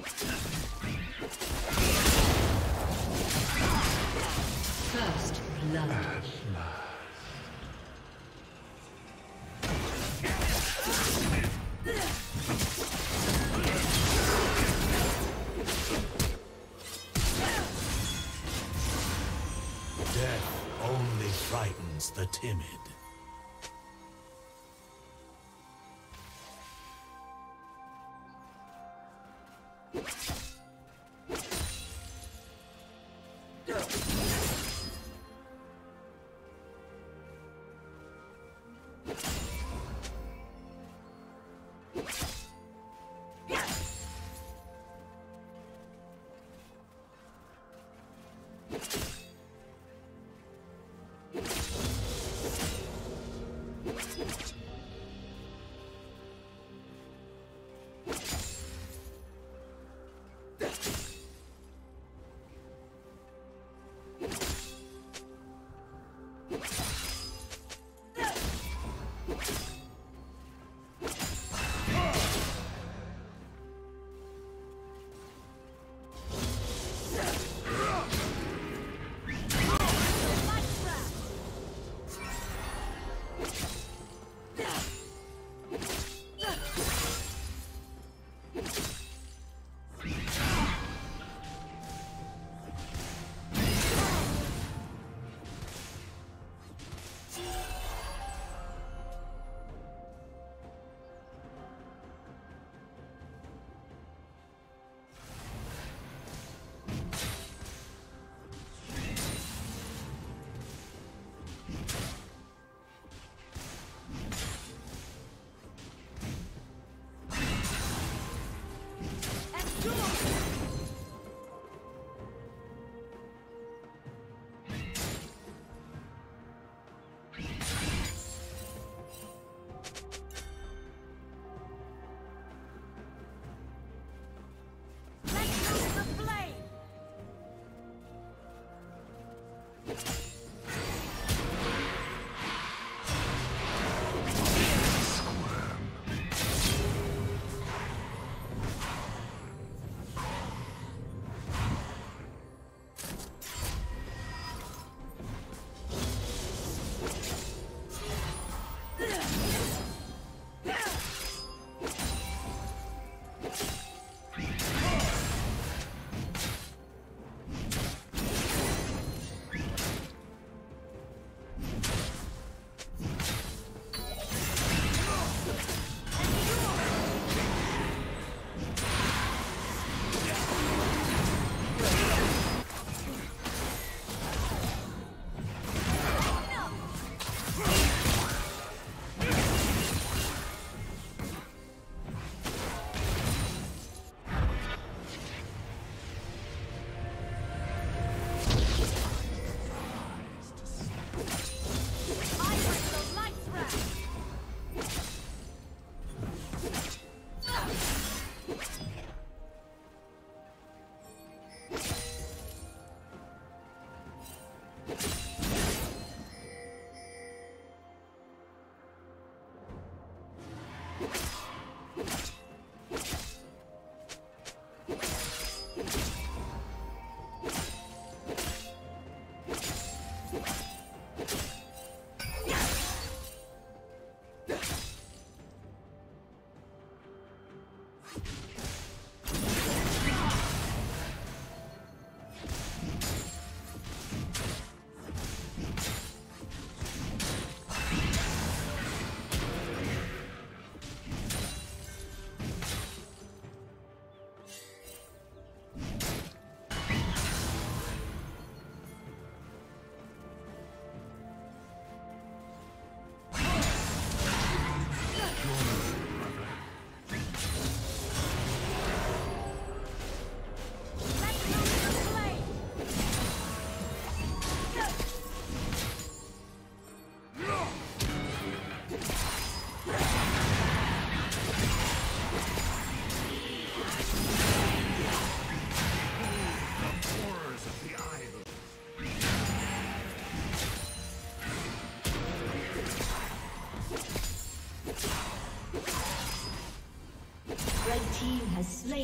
First blood. Death only frightens the timid.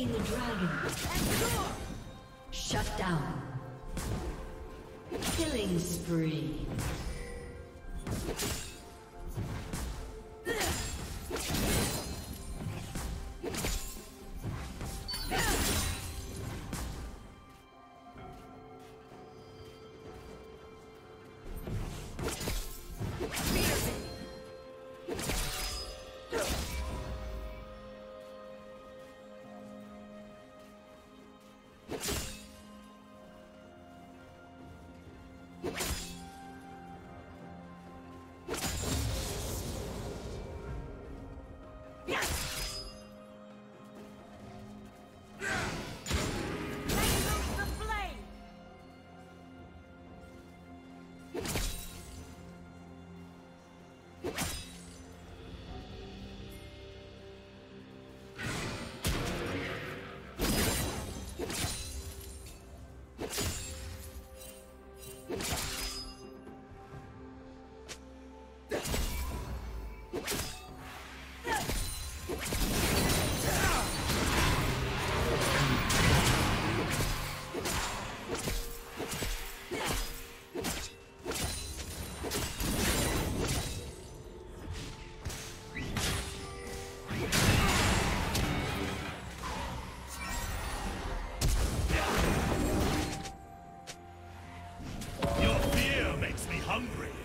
Slain the dragon. Shut down. Killing spree. Killing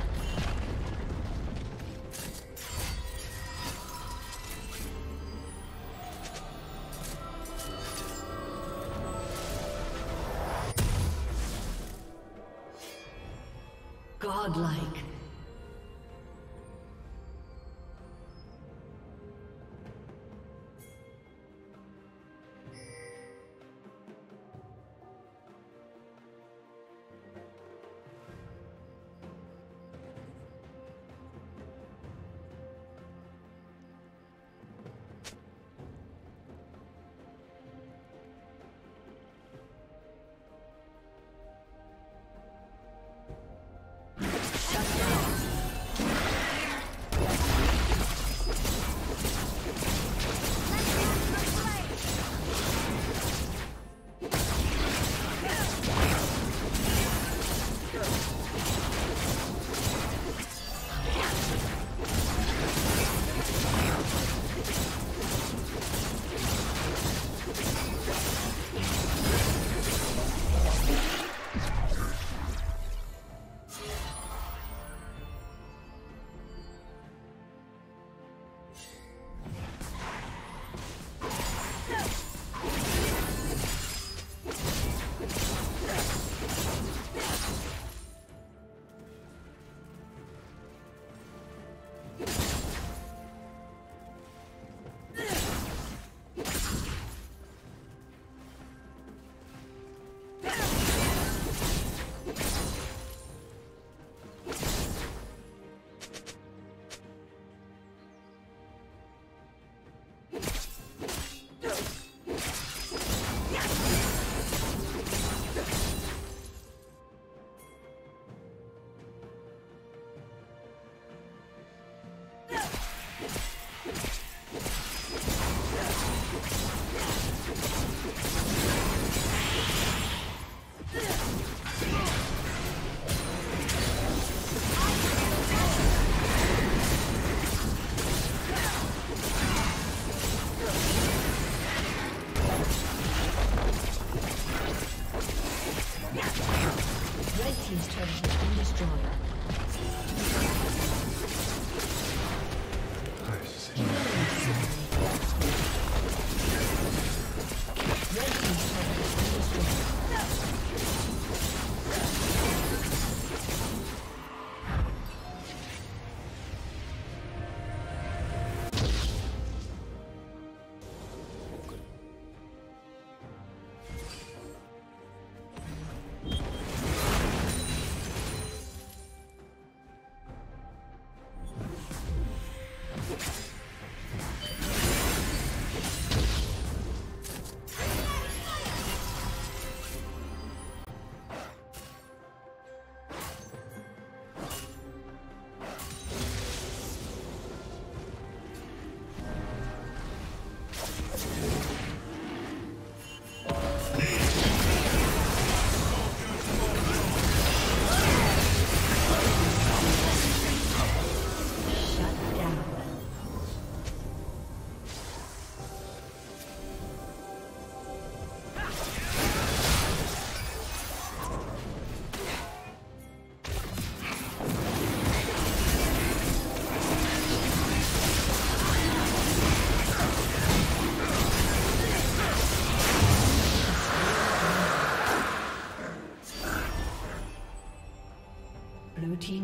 Godlike.